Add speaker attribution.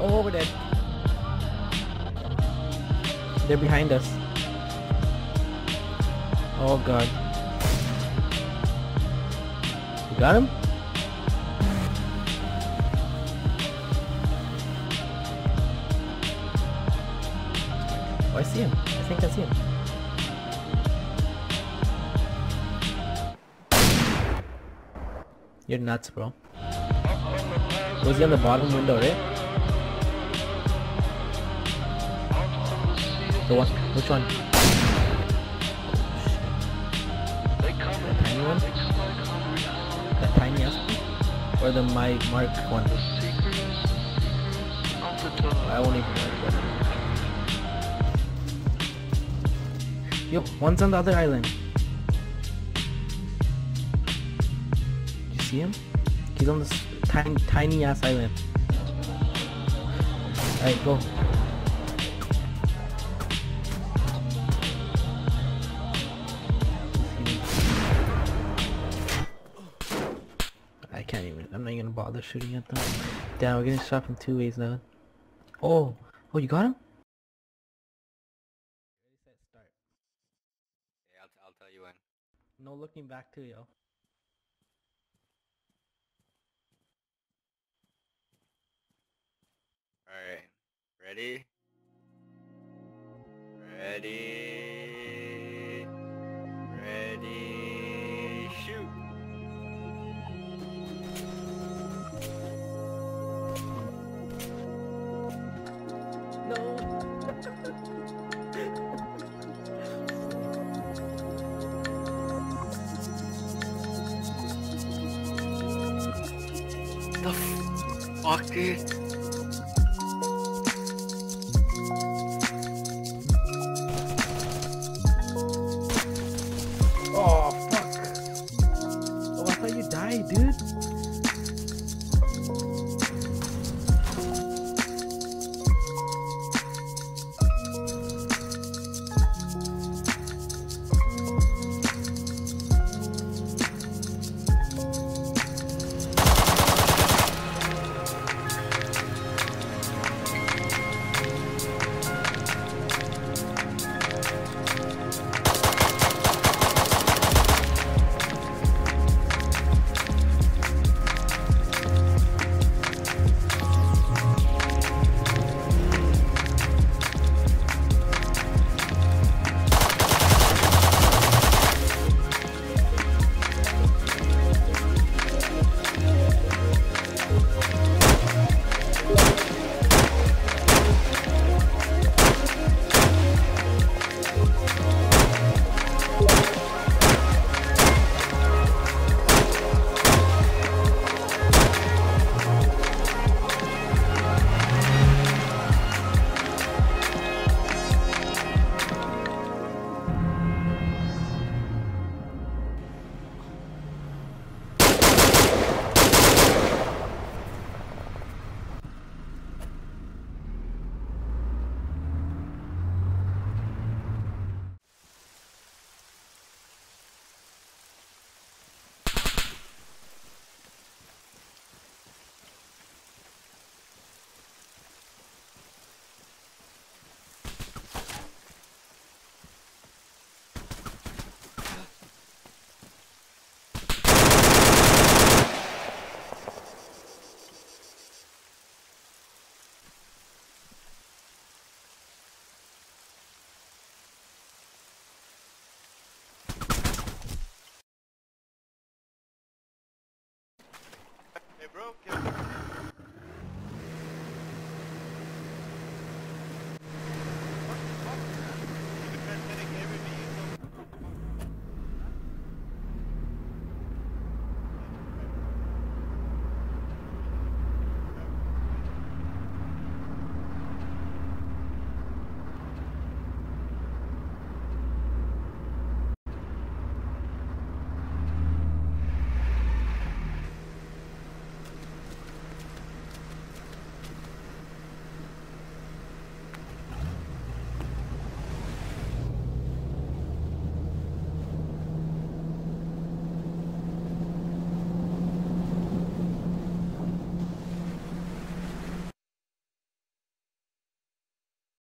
Speaker 1: Oh, over there. They're behind us. Oh god. You got him? Oh, I see him. I think I see him. You're nuts, bro. Was he on the bottom window, right? The one? Which one? The tiny one? The tiny ass? Or the my mark one? I won't even it. Yo, one's on the other island. You see him? He's on this tiny, tiny ass island. Alright, go. Bother shooting at them. Damn, we're getting shot from two ways now. Oh, oh, you got him?
Speaker 2: Yeah, I'll, t- I'll tell you when.
Speaker 1: No looking back too, yo.
Speaker 2: Alright. Ready? Ready. The fuck?